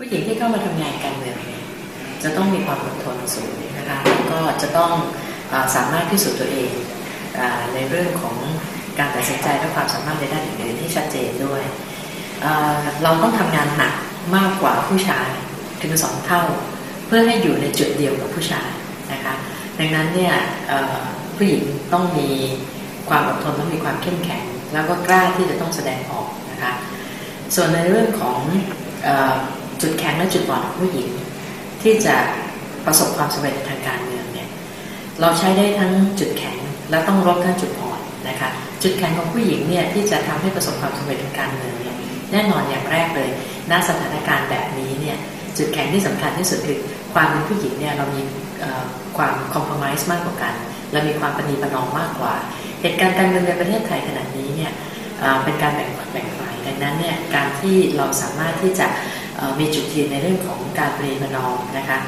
ผู้หญิงที่เข้ามาทำงานการเมืองเนี่ยจะต้องมีความอดทนสูงนะคะแล้วก็จะต้องสามารถพิสูจน์ตัวเองในเรื่องของการตัดสินใจและความสามารถในด้านอื่นๆที่ชัดเจนด้วย เราต้องทำงานหนักมากกว่าผู้ชายถึงสองเท่า เพื่อให้อยู่ในจุดเดียวกับผู้ชายนะคะดังนั้นเนี่ยผู้หญิงต้องมีความอดทนต้องมีความเข้มแข็ง แล้วก็กล้าที่จะต้องแสดงออกนะคะส่วนในเรื่องของ จุดแข็งและจุดอ่อนของผู้หญิง ที่จะประสบความสำเร็จทางการเมืองเนี่ยเราใช้ได้ทั้งจุดแข็งและต้องลดทั้งจุดอ่อนนะคะจุดแข็งของผู้หญิงเนี่ยที่จะทำให้ประสบความสำเร็จทางการเมืองเนี่ยแน่นอนอย่างแรกเลยณสถานการณ์แบบนี้เนี่ยจุดแข็งที่สำคัญที่สุดคือความเป็นผู้หญิงเนี่ยเรามีความคอมเพลมไ s e มากกว่ากันเรามีความปณีประนอมมากกว่า เหตุการณ์การเมืองในประเทศไทยขณะนี้เนี่ยเป็นการแบ่งฝักแบ่งฝ่ายดังนั้นเนี่ยการที่เราสามารถที่จะ มีจุดยืนในเรื่องของการปณีประนอมนะคะ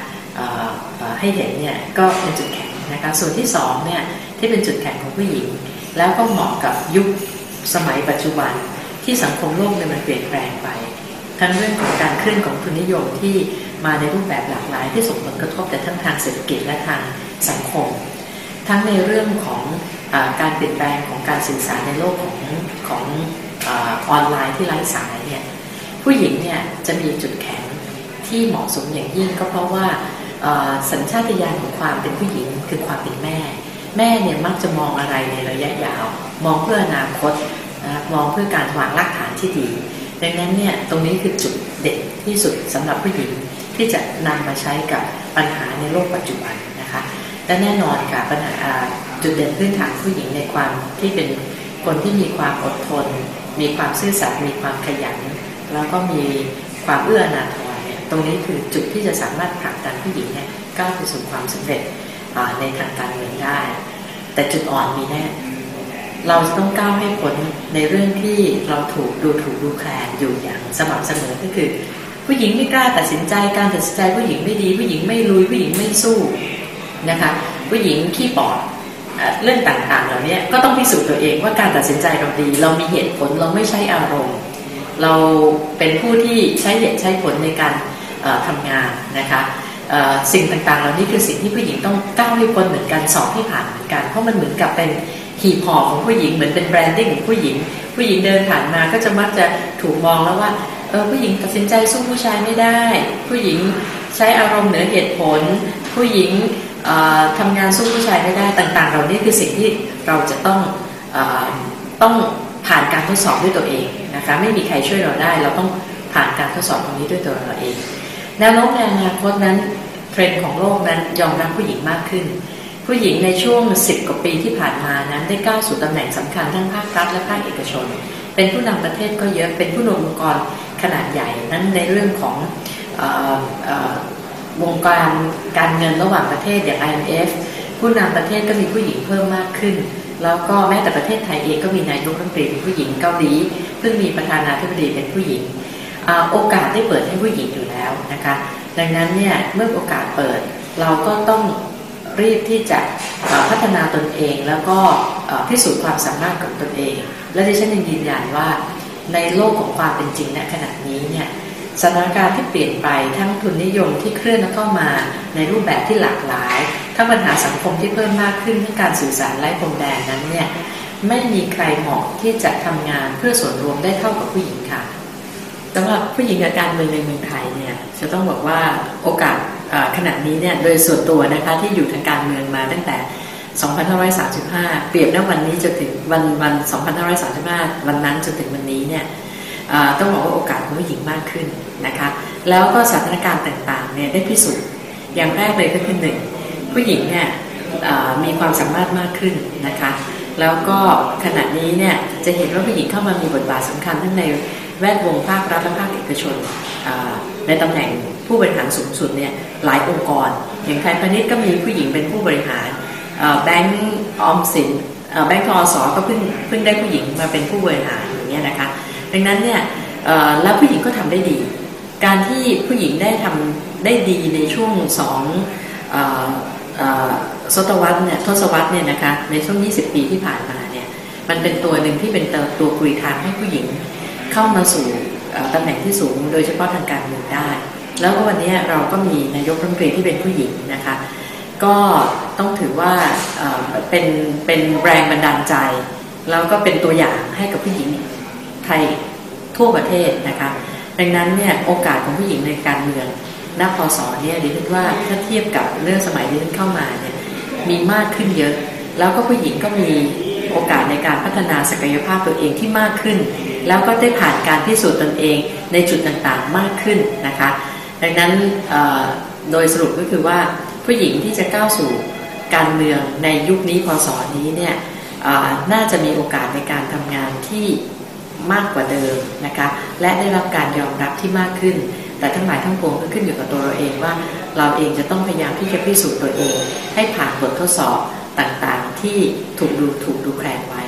ให้เห็นเนี่ยก็เป็นจุดแข็งนะคะส่วนที่สองเนี่ยที่เป็นจุดแข็งของผู้หญิง แล้วก็เหมาะกับยุคสมัยปัจจุบันที่สังคมโลกเนี่ยมันเปลี่ยนแปลงไป ทั้งเรื่องของการเคลื่อนของทุนนิยมที่มาในรูปแบบหลากหลาย ที่ส่งผลกระทบแต่ทั้งทางเศรษฐกิจและทางสังคม ทั้งในเรื่องของอการเปลี่ยนแปลงของการสื่อสารในโลกของของออนไลน์ที่ไร้สายเนี่ย ผู้หญิงเนี่ยจะมีจุดแข็งที่เหมาะสมอย่างยิ่งก็เพราะว่าสัญชาตญาณของความเป็นผู้หญิงคือความเป็นแม่ แม่เนี่ยมักจะมองอะไรในระยะยาว มองเพื่ออนาคตนะมองเพื่อการวางรากฐานที่ดี ดังนั้นเนี่ยตรงนี้คือจุดเด่นที่สุดสำหรับผู้หญิงที่จะนำมาใช้กับปัญหาในโลกปัจจุบันนะคะและแน่นอนค่ะปัญหาอ่าจุดเด่นพื้นฐานผู้หญิงในความที่เป็นคนที่มีความอดทน มีความซื่อสัตย์มีความขยัน แล้วก็มีความเอื้ออาทรเนี่ยตรงนี้คือจุดที่จะสามารถผลักดันผู้หญิงเนี่ยก้าวไปสู่ความสำเร็จในทางการเมืองได้ แต่จุดอ่อนมีแน่เราจะต้องก้าวให้พ้นในเรื่องที่เราถูกดูถูกดูแคลนอยู่อย่างสม่ำเสมอก็คือ ผู้หญิงไม่กล้าตัดสินใจการตัดสินใจผู้หญิงไม่ดี ผู้หญิงไม่ลุยผู้หญิงไม่สู้นะคะผู้หญิงขี้ปอดเอ่อเรื่องต่างๆเหล่านี้ก็ต้องพิสูจน์ตัวเองว่าการตัดสินใจเราดี เรามีเหตุผลเราไม่ใช้อารมณ์ เราเป็นผู้ที่ใช้เหตุใช้ผลในการเอ่อทำงานนะคะสิ่งต่างๆ เหล่านี้คือสิ่งที่ผู้หญิงต้องก้าวให้พ้นเหมือนกันสอบให้ผ่านเหมือนกัน เพราะมันเหมือนกับเป็นหีบห่อของผู้หญิงเหมือนเป็นแบรนดิ้งของผู้หญิง ผู้หญิงเดินผ่านมาก็จะมักจะถูกมองแล้วว่าเออผู้หญิงตัดสินใจสู้ผู้ชายไม่ได้ ผู้หญิงใช้อารมณ์เหนือเหตุผล ผู้หญิงเอ่อทำงานสู้ผู้ชายไม่ได้ต่าง ๆ เหล่านี้คือสิ่งที่เราจะต้องออต้อง ผ่านการทดสอบด้วยตัวเองนะคะไม่มีใครช่วยเราได้ เราต้องผ่านการทดสอบตรงนี้ด้วยตัวเราเองแนวโน้มในอนาคตนั้นเทรนด์ของโลกนั้นยอมรับผู้หญิงมากขึ้น ผู้หญิงในช่วง 10 กว่าปีที่ผ่านมานั้นได้ก้าวสู่ตำแหน่งสำคัญทั้งภาครัฐและภาคเอกชน เป็นผู้นำประเทศก็เยอะเป็นผู้นำองค์กรขนาดใหญ่นั้นในเรื่องของวงการการเงินระหว่างประเทศอย่าง IMF ผู้นำประเทศก็มีผู้หญิงเพิ่มมากขึ้น แล้วก็แม้แต่ประเทศไทยเองก็มีนายกรัฐมนตรีเป็นผู้หญิงเกาหลีเพิ่งมีประธานาธิบดีเป็นผู้หญิงอโอกาสได้เปิดให้ผู้หญิงอยู่แล้วนะคะ ดังนั้นเนี่ยเมื่อโอกาสเปิดเราก็ต้องรีบที่จะพัฒนาตนเองแล้วก็เอ่อพิสูจน์ความสามารถของตนเอง และดิฉันยังยืนยันว่าในโลกของความเป็นจริงณขณะนี้เนี่ย สถานการณ์ที่เปลี่ยนไปทั้งทุนนิยมที่เคลื่อนเข้ามาในรูปแบบที่หลากหลาย ทั้งปัญหาสังคมที่เพิ่มมากขึ้นทั้งการสื่อสารไร้พรมแดนนั้นเนี่ยไม่มีใครเหมาะที่จะทำงานเพื่อส่วนรวมได้เท่ากับผู้หญิงค่ะสำหรับผู้หญิงกับการเมืองในเมืองไทยเนี่ยจะต้องบอกว่าโอกาสขณะนี้เนี่ยโดยส่วนตัวนะคะที่อยู่ทางการเมืองมาตั้งแต่ 2535 เปรียบณวันนี้จนถึงวันวัน 2535 วันนั้นจนถึงวันนี้เนี่ย ต้องบอกว่าโอกาสของผู้หญิงมากขึ้นนะคะ แล้วก็สถานการณ์ต่างๆเนี่ยได้พิสูจน์อย่างแรกเลยก็คือหนึ่งผู้หญิงเนี่ยมีความสามารถมากขึ้นนะคะ แล้วก็ขณะนี้เนี่ยจะเห็นว่าผู้หญิงเข้ามามีบทบาทสำคัญทั้งในแวดวงภาครัฐและภาคเอกชนในตำแหน่งผู้บริหารสูงสุดเนี่ยหลายองค์กร อย่างไทยพาณิชย์ก็มีผู้หญิงเป็นผู้บริหารแบงก์ออมสินแบงก์ทอสก็เพิ่งเพิ่งได้ผู้หญิงมาเป็นผู้บริหารอย่างเงี้ยนะคะ ดังนั้นเนี่ยแล้วผู้หญิงก็ทำได้ดี การที่ผู้หญิงได้ทำได้ดีในช่วงสองศตวรรษเนี่ยทศวรรษเนี่ยนะคะในช่วง 20 ปีที่ผ่านมาเนี่ยมันเป็นตัวหนึ่งที่เป็นตัวตัวกรีทางให้ผู้หญิงเข้ามาสู่ตำแหน่งที่สูง โดยเฉพาะทางการเมืองได้ แล้วก็วันนี้เราก็มีนายกรัฐมนตรีที่เป็นผู้หญิงนะคะก็ต้องถือว่าเป็นเป็นแรงบันดาลใจ แล้วก็เป็นตัวอย่างให้กับผู้หญิง ทยทั่วประเทศนะคะ ดังนั้นเนี่ยโอกาสของผู้หญิงในการเมืองณพศเนี่ยดิฉันว่าถ้าเทียบกับเรื่องสมัยดิฉันเข้ามาเนี่ยมีมากขึ้นเยอะ แล้วก็ผู้หญิงก็มีโอกาสในการพัฒนาศักยภาพตัวเองที่มากขึ้น แล้วก็ได้ผ่านการพิสูจน์ตนเองในจุดต่างๆมากขึ้นนะคะ ดังนั้นโดยสรุปก็คือว่าผู้หญิงที่จะก้าวสู่การเมืองในยุคนี้พศนี้เนี่ยน่าจะมีโอกาสในการทำงานที่ มากกว่าเดิมนะคะ และได้รับการยอมรับที่มากขึ้น แต่ทั้งหลายทั้งปวงก็ขึ้นอยู่กับตัวเราเองว่า เราเองจะต้องพยายามที่จะพิสูจน์ตัวเอง ให้ผ่านบททดสอบต่างๆ ที่ถูกดูถูกดูแคลนไว้